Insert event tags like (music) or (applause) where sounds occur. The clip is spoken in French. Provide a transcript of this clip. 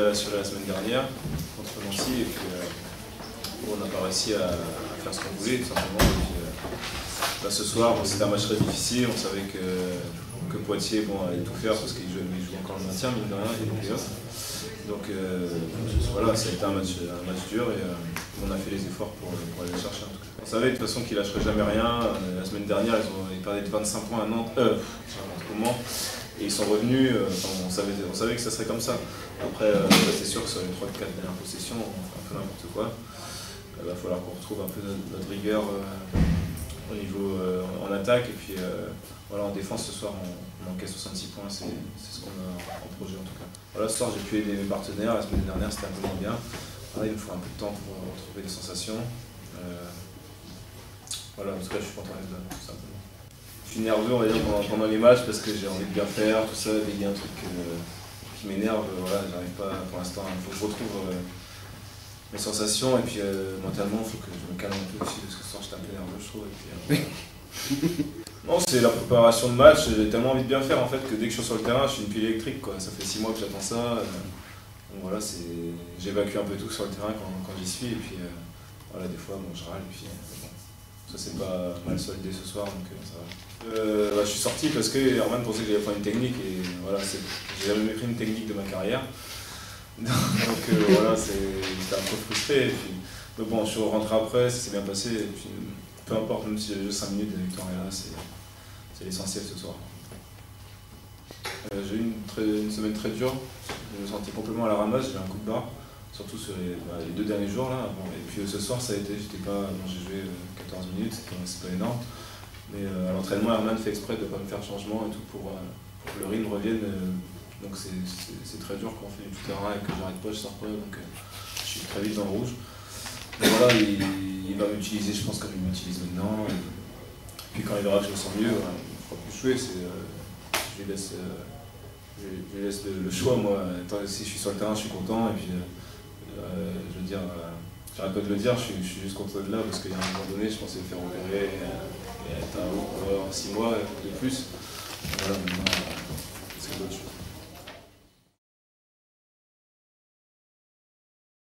assuré la semaine dernière contre Nancy et puis euh, on n'a pas réussi à, faire ce qu'on voulait tout simplement. Et ce soir, c'était un match très difficile, on savait que, que Poitiers allait tout faire parce qu'il joue, encore le maintien, mine de rien, et donc Donc voilà, ça a été un match, un match dur on a fait les efforts pour, aller le chercher. On savait de toute façon qu'il lâcherait jamais rien. La semaine dernière, ils, ont, perdaient de 25 points à Nantes, euh, Mans. Et ils sont revenus, euh, on, savait, on savait que ça serait comme ça. Après, euh, c'est sûr que sur les 3-4 dernières possessions, on fait un peu n'importe quoi. Il va falloir qu'on retrouve un peu notre, rigueur euh, au niveau en attaque. Et puis voilà, en défense ce soir, on, manquait 66 points, c'est ce qu'on a en projet en tout cas. Voilà, ce soir, j'ai pu aider mes partenaires. La semaine dernière, c'était un peu moins bien. Il me faut un peu de temps pour retrouver des sensations. voilà, en tout cas, je suis content d'être là, tout simplement suis nerveux on va dire, pendant, les matchs parce que j'ai envie de bien faire, tout ça, il y a un truc euh, qui m'énerve, voilà, j'arrive pas pour l'instant, il faut que je retrouve euh, mes sensations et puis euh, mentalement il faut que je me calme un peu aussi parce que ce soir j'étais un peu nerveux je trouve. (laughs) non, c'est la préparation de match, j'ai tellement envie de bien faire en fait que dès que je suis sur le terrain je suis une pile électrique quoi, ça fait six mois que j'attends ça. Donc voilà, j'évacue un peu tout sur le terrain quand, quand j'y suis et puis voilà, des fois bon, je râle et puis ça s'est pas mal soldé ce soir donc ça va. Euh, bah, je suis sorti parce que Herman pensait que j'allais prendre une technique et voilà, j'ai jamais pris une technique de ma carrière. (laughs) Donc euh, voilà, j'étais un peu frustré. Mais bon, je suis rentré après, ça s'est bien passé. Et puis, peu importe, même si j'ai juste 5 minutes, la victoire est là, c'est l'essentiel ce soir. Euh, j'ai eu une, semaine très dure, je me sentais complètement à la ramasse, j'ai un coup de barre, surtout sur les, bah, deux derniers jours là. et puis ce soir, ça a été, j'étais pas, j'ai joué 14 minutes, c'est pas énorme. Mais euh, à l'entraînement, Herman fait exprès de ne pas me faire changement et tout pour, euh, que le rythme revienne. Euh, donc c'est très dur quand on fait du terrain et que j'arrête pas, je sors pas. Donc je suis très vite dans le rouge. Mais voilà, il, va m'utiliser, je pense, comme il m'utilise maintenant. Et puis quand il verra que je me sens mieux, il ne fera plus jouer. je lui laisse, je laisse le, choix, moi. si je suis sur le terrain, je suis content. Et puis, je veux dire, j'arrête pas de le dire, je suis, juste content de là parce qu'il y a un moment donné, je pensais me faire opérer et être un haut pour 6 mois de plus.